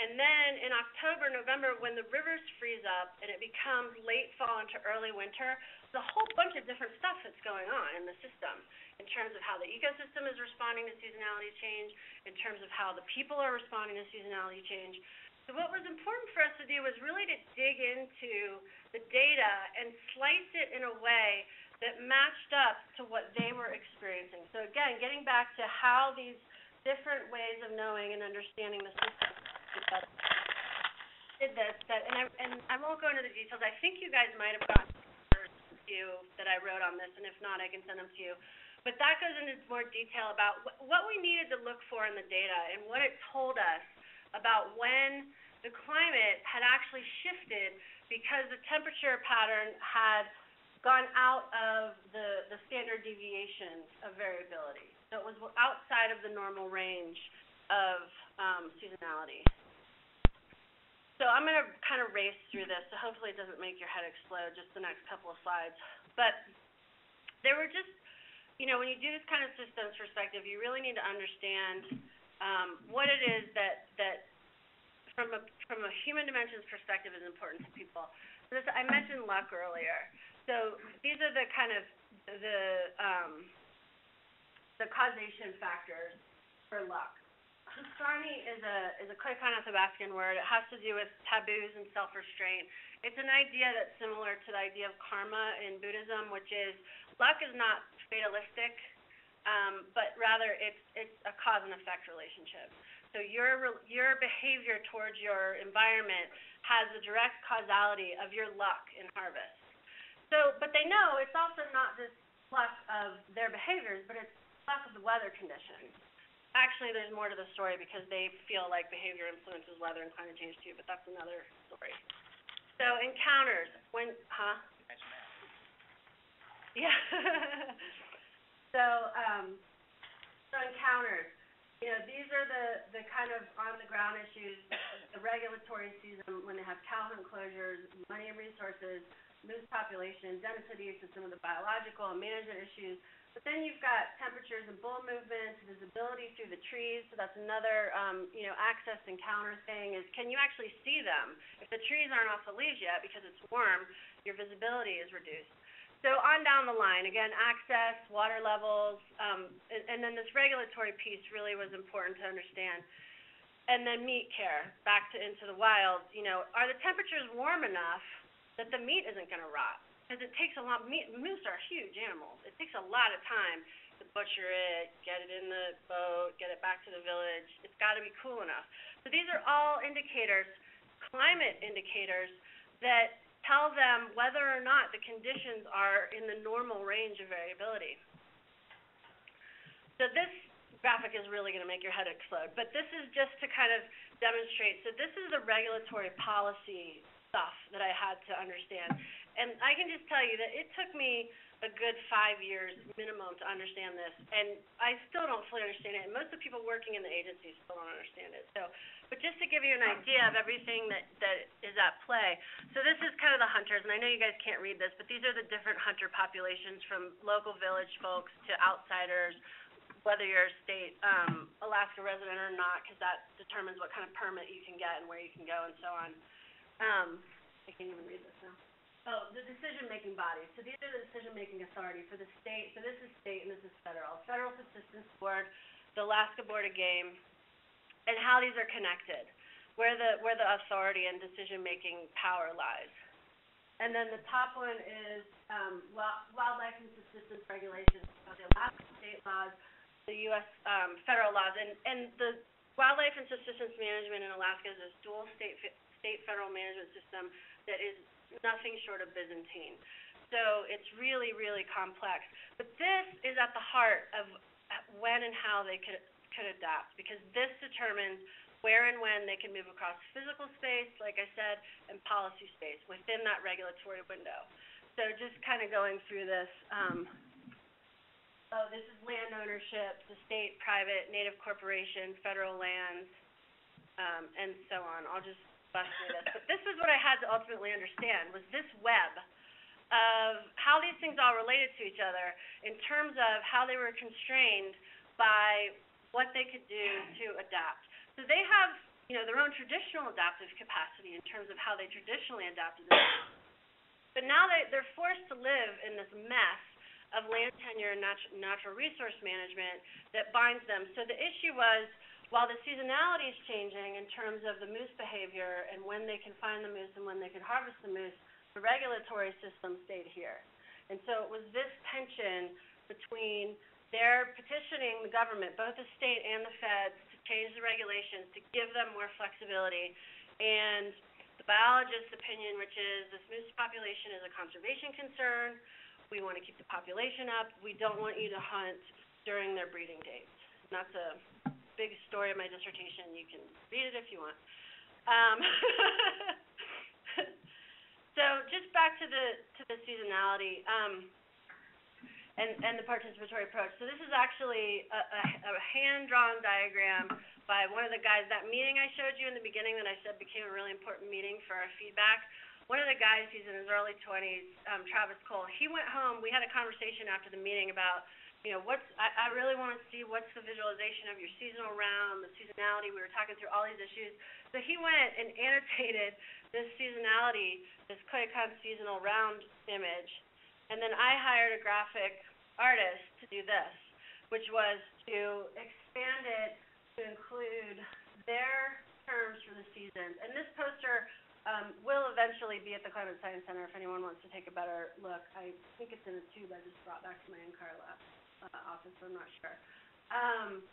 and then in October, November, when the rivers freeze up and it becomes late fall into early winter, there's a whole bunch of different stuff that's going on in the system in terms of how the ecosystem is responding to seasonality change, in terms of how the people are responding to seasonality change. So what was important for us to do was really to dig into the data and slice it in a way that matched up to what they were experiencing. So again, getting back to how these different ways of knowing and understanding the system did this, that, and I, and I won't go into the details, I think you guys might have gotten few that I wrote on this, and if not, I can send them to you. But that goes into more detail about wh- what we needed to look for in the data and what it told us about when the climate had actually shifted because the temperature pattern had gone out of the, the standard deviation of variability. So it was outside of the normal range of um, seasonality. So I'm going to kind of race through this, so hopefully it doesn't make your head explode, just the next couple of slides. But there were just, you know, when you do this kind of systems perspective, you really need to understand um, what it is that, that from a, from a human dimensions perspective is important to people. This, I mentioned luck earlier. So these are the kind of the um, the causation factors for luck. Husarni is a is a Koyukon Athabascan word. It has to do with taboos and self restraint. It's an idea that's similar to the idea of karma in Buddhism, which is luck is not fatalistic, um, but rather it's it's a cause and effect relationship. So your your behavior towards your environment has a direct causality of your luck in harvest. So, but they know it's also not just luck of their behaviors, but it's luck of the weather conditions. Actually, there's more to the story because they feel like behavior influences weather and climate change too, but that's another story. So encounters, when, huh? Yeah. so, um, so encounters. you know, these are the, the kind of on-the-ground issues, the regulatory season, when they have cow hunt closures, money and resources, moose population, density, so some of the biological and management issues. But then you've got temperatures and bull movements, visibility through the trees, so that's another, um, you know, access encounter thing, is can you actually see them? If the trees aren't off the leaves yet because it's warm, your visibility is reduced. So on down the line, again, access, water levels, um, and, and then this regulatory piece really was important to understand. And then meat care, back to into the wild, you know, are the temperatures warm enough that the meat isn't gonna rot? Because it takes a lot, moose are huge animals. It takes a lot of time to butcher it, get it in the boat, get it back to the village. It's gotta be cool enough. So these are all indicators, climate indicators, that tell them whether or not the conditions are in the normal range of variability. So this graphic is really gonna make your head explode, but this is just to kind of demonstrate, so this is the regulatory policy stuff that I had to understand. And I can just tell you that it took me a good five years minimum to understand this, and I still don't fully understand it, and most of the people working in the agency still don't understand it, so. But just to give you an idea of everything that, that is at play, so this is kind of the hunters, and I know you guys can't read this, but these are the different hunter populations from local village folks to outsiders, whether you're a state, um, Alaska resident or not, 'cause that determines what kind of permit you can get and where you can go and so on. Um, I can't even read this now. Oh, the decision-making bodies. So these are the decision-making authority for the state, so this is state and this is federal. Federal Subsistence Board, the Alaska Board of Game, and how these are connected, where the, where the authority and decision-making power lies. And then the top one is, um, wi- wildlife and subsistence regulations, so the Alaska state laws, the US, um, federal laws, and, and the wildlife and subsistence management in Alaska is a dual state, state-federal management system that is nothing short of Byzantine. So it's really, really complex. But this is at the heart of when and how they could, could adapt, because this determines where and when they can move across physical space, like I said, and policy space within that regulatory window. So just kind of going through this, um, oh, this is land ownership, the state, private, native corporation, federal lands, um, and so on. I'll just bust this. But this is what I had to ultimately understand, was this web of how these things all related to each other in terms of how they were constrained by what they could do to adapt. So they have, you know, their own traditional adaptive capacity in terms of how they traditionally adapted. But now they, they're forced to live in this mess of land tenure and natu- natural resource management that binds them. So the issue was, while the seasonality is changing in terms of the moose behavior and when they can find the moose and when they can harvest the moose, the regulatory system stayed here. And so it was this tension between their petitioning the government, both the state and the feds, to change the regulations, to give them more flexibility, and the biologist's opinion, which is this moose population is a conservation concern, we wanna keep the population up, we don't want you to hunt during their breeding dates. And that's a big story of my dissertation, you can read it if you want. Um, so just back to the, to the seasonality, um, and, and the participatory approach. So this is actually a, a, a hand-drawn diagram by one of the guys, that meeting I showed you in the beginning that I said became a really important meeting for our feedback. One of the guys, he's in his early twenties, um, Travis Cole, he went home, we had a conversation after the meeting about, you know, what's, I, I really wanna see what's the visualization of your seasonal round, the seasonality, we were talking through all these issues. So he went and annotated this seasonality, this Koyukon seasonal round image, and then I hired a graphic artist to do this, which was to expand it to include their terms for the seasons. And this poster, um, will eventually be at the Climate Science Center if anyone wants to take a better look. I think it's in a tube I just brought back to my NCAR lab, uh, office, I'm not sure. Um,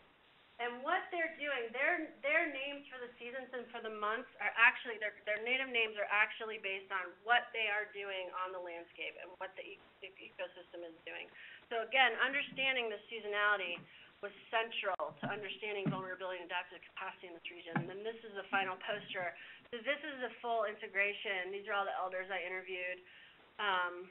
and what they're doing, their, their names for the seasons and for the months are actually, their, their native names are actually based on what they are doing on the landscape and what the e- ecosystem is doing. So again, understanding the seasonality was central to understanding vulnerability and adaptive capacity in this region. And then this is the final poster. So this is the full integration. These are all the elders I interviewed. Um,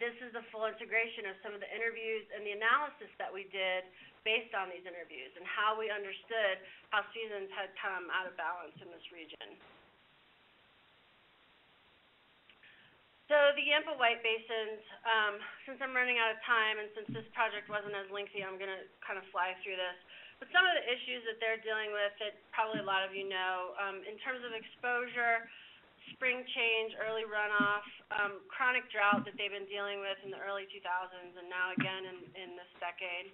this is the full integration of some of the interviews and the analysis that we did based on these interviews and how we understood how seasons had come out of balance in this region. So the Yampa White Basins, um, since I'm running out of time and since this project wasn't as lengthy, I'm gonna kind of fly through this. But some of the issues that they're dealing with that probably a lot of you know, um, in terms of exposure, spring change, early runoff, um, chronic drought that they've been dealing with in the early 2000s and now again in, in this decade.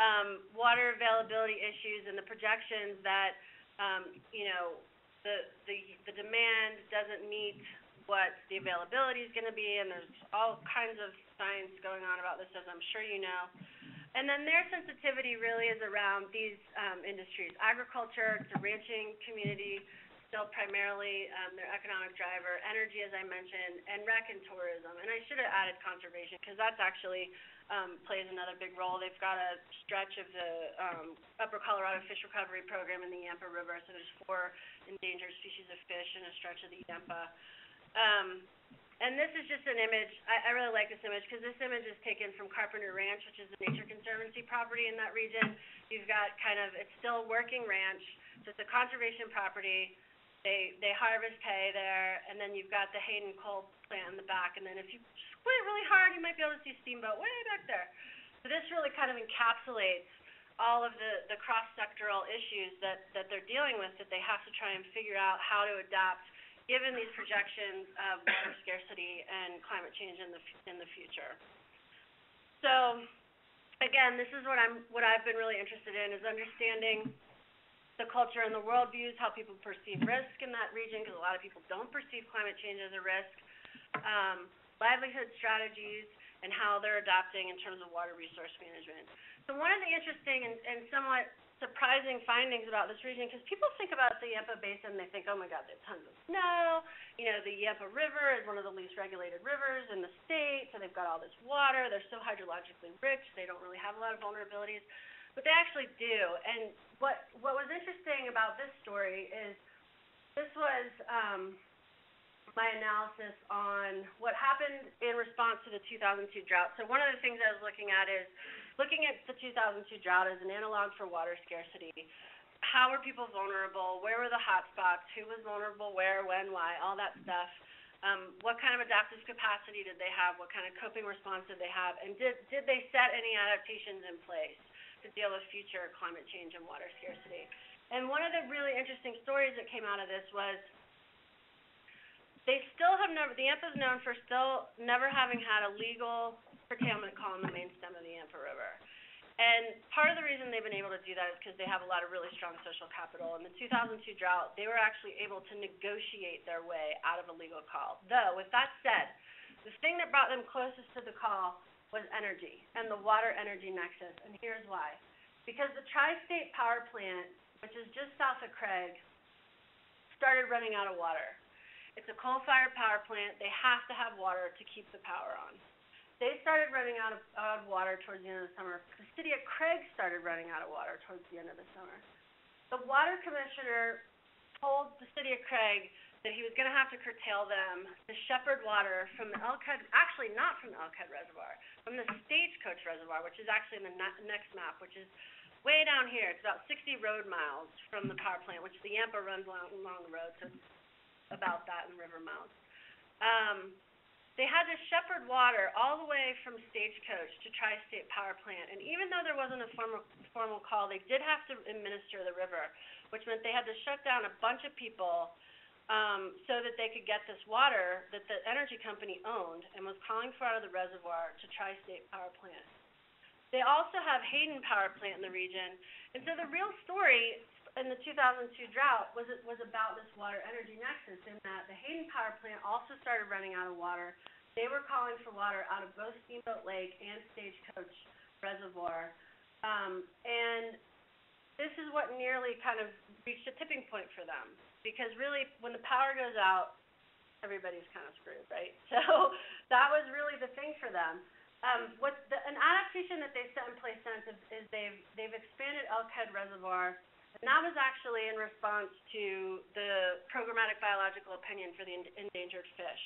Um, water availability issues and the projections that, um, you know, the, the, the demand doesn't meet what the availability is gonna be, and there's all kinds of science going on about this, as I'm sure you know. And then their sensitivity really is around these, um, industries, agriculture, the ranching community, still primarily, um, their economic driver, energy, as I mentioned, and rec and tourism. And I should have added conservation, because that's actually, um, plays another big role. They've got a stretch of the, um, Upper Colorado Fish Recovery Program in the Yampa River, so there's four endangered species of fish in a stretch of the Yampa. Um, and this is just an image, I, I really like this image, because this image is taken from Carpenter Ranch, which is a Nature Conservancy property in that region. You've got kind of, it's still a working ranch, so it's a conservation property. They, they harvest hay there, and then you've got the Hayden coal plant in the back, and then if you squint really hard, you might be able to see Steamboat way back there. So this really kind of encapsulates all of the, the cross-sectoral issues that, that they're dealing with, that they have to try and figure out how to adapt given these projections of water scarcity and climate change in the, in the future. So, again, this is what I'm, what I've been really interested in, is understanding the culture and the worldviews, how people perceive risk in that region, because a lot of people don't perceive climate change as a risk, um, livelihood strategies, and how they're adapting in terms of water resource management. So one of the interesting and, and somewhat surprising findings about this region because people think about the Yampa Basin they think, oh my God, there's tons of snow. You know, the Yampa River is one of the least regulated rivers in the state, so they've got all this water. They're so hydrologically rich, they don't really have a lot of vulnerabilities, but they actually do. And what what was interesting about this story is this was um, my analysis on what happened in response to the 2002 drought. So one of the things I was looking at is looking at the 2002 drought as an analog for water scarcity. How were people vulnerable? Where were the hot spots? Who was vulnerable? Where? When? Why? All that stuff. Um, what kind of adaptive capacity did they have? What kind of coping response did they have? And did did they set any adaptations in place to deal with future climate change and water scarcity? And one of the really interesting stories that came out of this was they still have never the Yampa is known for still never having had a legal curtailment call on the main stem of the Yampa River. And part of the reason they've been able to do that is because they have a lot of really strong social capital. In the 2002 drought, they were actually able to negotiate their way out of a legal call. Though, with that said, the thing that brought them closest to the call was energy and the water energy nexus. And here's why. Because the Tri-State Power Plant, which is just south of Craig, started running out of water. It's a coal-fired power plant. They have to have water to keep the power on. They started running out of, out of water towards the end of the summer. The city of Craig started running out of water towards the end of the summer. The water commissioner told the city of Craig that he was going to have to curtail them the shepherd water from the Elkhead, actually not from the Elkhead Reservoir, from the Stagecoach Reservoir, which is actually in the ne- next map, which is way down here. It's about 60 road miles from the power plant, which the Yampa runs along, along the road, so it's about that in river miles. Um, they had to shepherd water all the way from Stagecoach to Tri-State Power Plant, and even though there wasn't a formal formal call, they did have to administer the river, which meant they had to shut down a bunch of people um, so that they could get this water that the energy company owned and was calling for out of the reservoir to Tri-State Power Plant. They also have Hayden Power Plant in the region, and so the real story in the 2002 drought was it was about this water energy nexus in that the Hayden Power Plant also started running out of water. They were calling for water out of both Steamboat Lake and Stagecoach Reservoir. Um, and this is what nearly kind of reached a tipping point for them. Because really, when the power goes out, everybody's kind of screwed, right? So that was really the thing for them. Um, what the, an adaptation that they've set in place since is, is they've they've expanded Elkhead Reservoir and that was actually in response to the programmatic biological opinion for the endangered fish.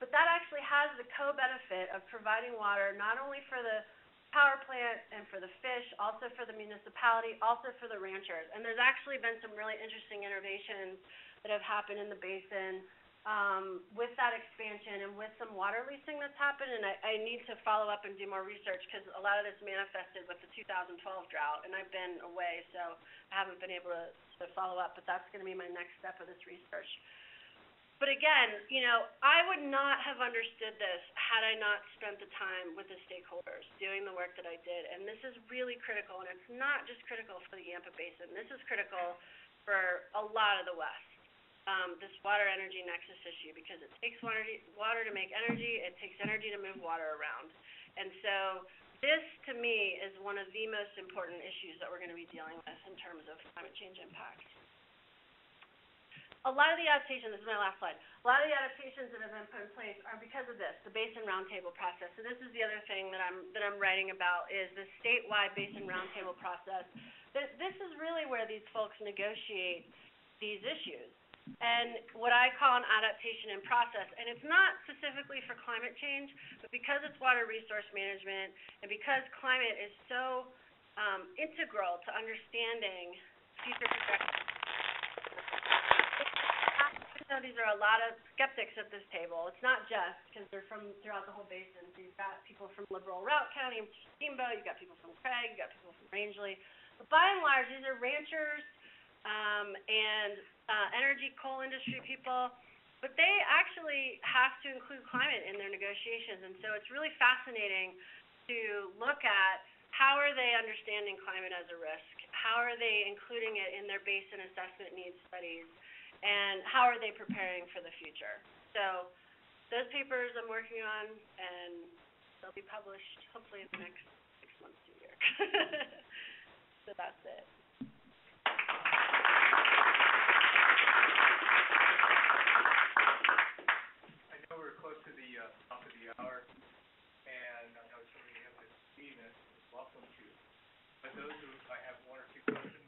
But that actually has the co-benefit of providing water not only for the power plant and for the fish, also for the municipality, also for the ranchers. And there's actually been some really interesting innovations that have happened in the basin, um, with that expansion and with some water leasing that's happened. And I, I need to follow up and do more research, cause a lot of this manifested with the two thousand twelve drought, and I've been away, so I haven't been able to, to follow up, but that's gonna be my next step of this research. But again, you know, I would not have understood this had I not spent the time with the stakeholders doing the work that I did. And this is really critical, and it's not just critical for the Yampa Basin. This is critical for a lot of the West, um, this water energy nexus issue, because it takes water to, water to make energy, it takes energy to move water around. And so this, to me, is one of the most important issues that we're gonna be dealing with in terms of climate change impacts a lot of the adaptations, this is my last slide, a lot of the adaptations that have been put in place are because of this, the Basin Roundtable process. So this is the other thing that I'm, that I'm writing about, is the statewide Basin Roundtable process. This, this is really where these folks negotiate these issues. And what I call an adaptation in process, and it's not specifically for climate change, but because it's water resource management, and because climate is so, um, integral to understanding future projections know these are a lot of skeptics at this table. It's not just because they're from throughout the whole basin. So you've got people from Liberal Routt County, Steamboat, you've got people from Craig, you've got people from Rangely. But by and large, these are ranchers um, and uh, energy coal industry people. But they actually have to include climate in their negotiations, and so it's really fascinating to look at how are they understanding climate as a risk? How are they including it in their basin assessment needs studies? and how are they preparing for the future. So those papers I'm working on, and they'll be published hopefully in the next six months to a year. so that's it. And welcome to. But those who, I have one or two questions.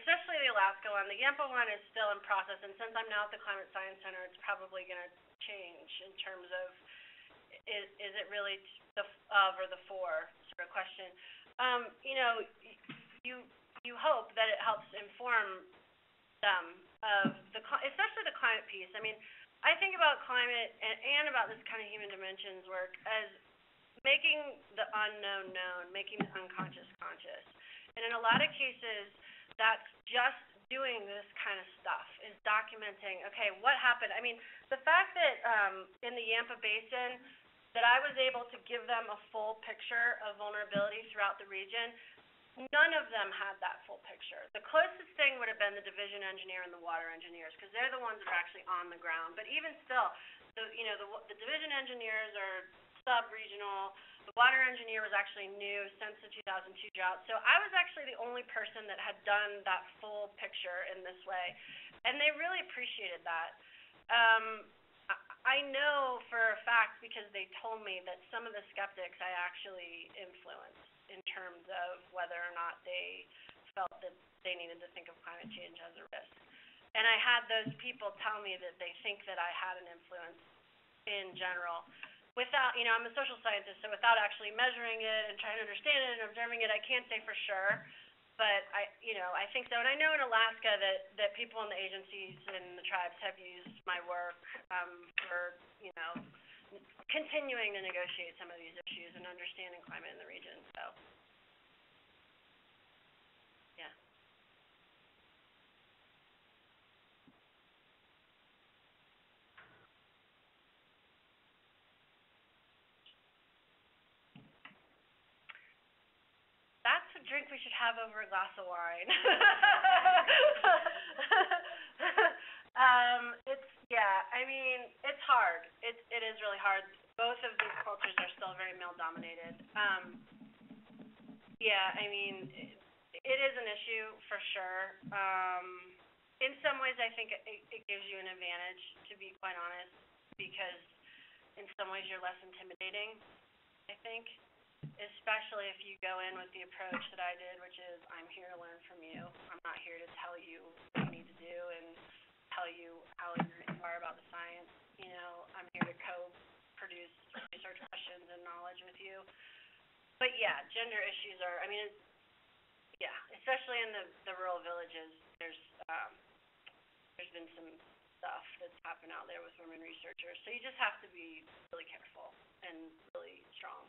especially the Alaska one, the Yampa one is still in process, and since I'm now at the Climate Science Center, it's probably gonna change in terms of, is, is it really the of or the for sort of question. Um, you know, you, you hope that it helps inform them of the, especially the climate piece. I mean, I think about climate and, and about this kind of human dimensions work as making the unknown known, making the unconscious conscious. And in a lot of cases, that's just doing this kind of stuff, is documenting, okay, what happened? I mean, the fact that, um, in the Yampa Basin, that I was able to give them a full picture of vulnerability throughout the region, none of them had that full picture. The closest thing would have been the division engineer and the water engineers, because they're the ones that are actually on the ground. But even still, the, you know, the, the division engineers are sub-regional, the water engineer was actually new since the two thousand two drought. So I was actually the only person that had done that full picture in this way. And they really appreciated that. Um, I know for a fact, because they told me, that some of the skeptics I actually influenced in terms of whether or not they felt that they needed to think of climate change as a risk. And I had those people tell me that they think that I had an influence in general without, you know, I'm a social scientist, so without actually measuring it and trying to understand it and observing it, I can't say for sure. But I, you know, I think so. And I know in Alaska that, that people in the agencies and the tribes have used my work, um, for, you know, continuing to negotiate some of these issues and understanding climate in the region, so. Yeah. That's a drink we should have over a glass of wine. Um, it's, yeah, I mean, it's hard. It's, it is really hard. Both of these cultures are still very male dominated. Um, yeah, I mean, it, it is an issue for sure. Um, in some ways, I think it, it gives you an advantage, to be quite honest, because in some ways you're less intimidating, I think. Especially if you go in with the approach that I did, which is, I'm here to learn from you. I'm not here to tell you what you need to do and tell you how ignorant you are about the science. You know, I'm here to co-produce research questions and knowledge with you. But yeah, gender issues are, I mean, it's, yeah, especially in the, the rural villages, there's, um, there's been some stuff that's happened out there with women researchers. So you just have to be really careful and really strong.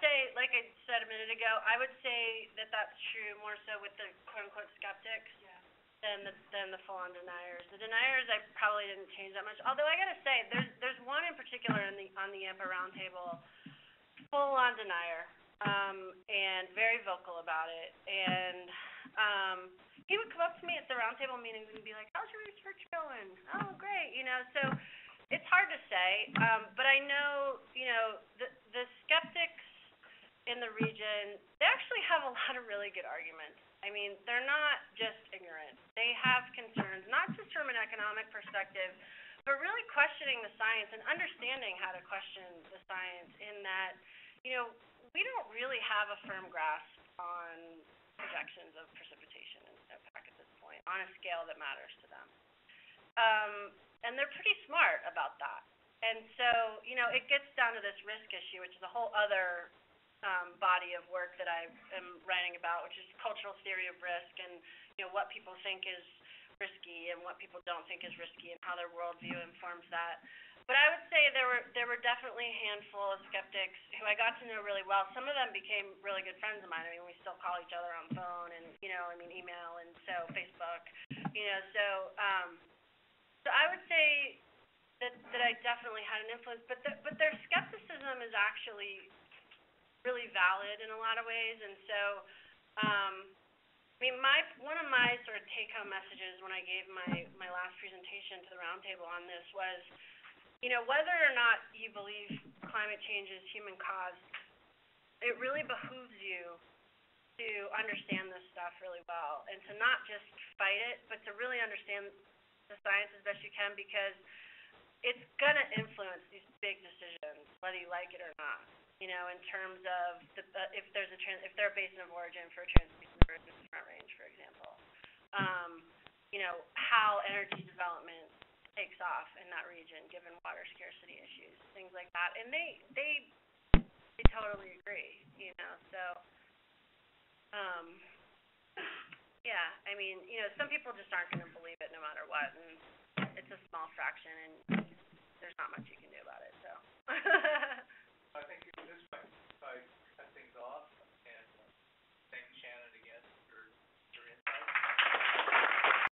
say, like I said a minute ago, I would say that that's true more so with the quote-unquote skeptics than the, than the full-on deniers. The deniers, I probably didn't change that much, although I gotta say, there's, there's one in particular in the, on the Yampa roundtable, full-on denier, um, and very vocal about it, and, um, he would come up to me at the roundtable meetings and be like, how's your research going? Oh, great, you know, so, it's hard to say, um, but I know, you know, the, the skeptics in the region, they actually have a lot of really good arguments. I mean, they're not just ignorant. They have concerns, not just from an economic perspective, but really questioning the science and understanding how to question the science in that, you know, we don't really have a firm grasp on projections of precipitation and snowpack at this point, on a scale that matters to them. Um, and they're pretty smart about that. And so, you know, it gets down to this risk issue, which is a whole other um, body of work that I am writing about, which is cultural theory of risk and, you know, what people think is risky and what people don't think is risky and how their worldview informs that. But I would say there were there were definitely a handful of skeptics who I got to know really well. Some of them became really good friends of mine. I mean, we still call each other on phone and, you know, I mean, email and so Facebook, you know, so um so I would say that that I definitely had an influence, but the, but their skepticism is actually really valid in a lot of ways, and so um, I mean my one of my sort of take home messages when I gave my my last presentation to the roundtable on this was, you know, whether or not you believe climate change is human caused, it really behooves you to understand this stuff really well and to not just fight it, but to really understand the science as best you can because it's gonna influence these big decisions, whether you like it or not. You know, in terms of the, uh, if there's a trans, if they're a basin of origin for a transbasin versus front range, for example. Um, you know, how energy development takes off in that region, given water scarcity issues, things like that. And they, they, they totally agree, you know, so, um, yeah, I mean, you know, some people just aren't gonna believe it no matter what, and it's a small fraction, and there's not much you can do about it, so.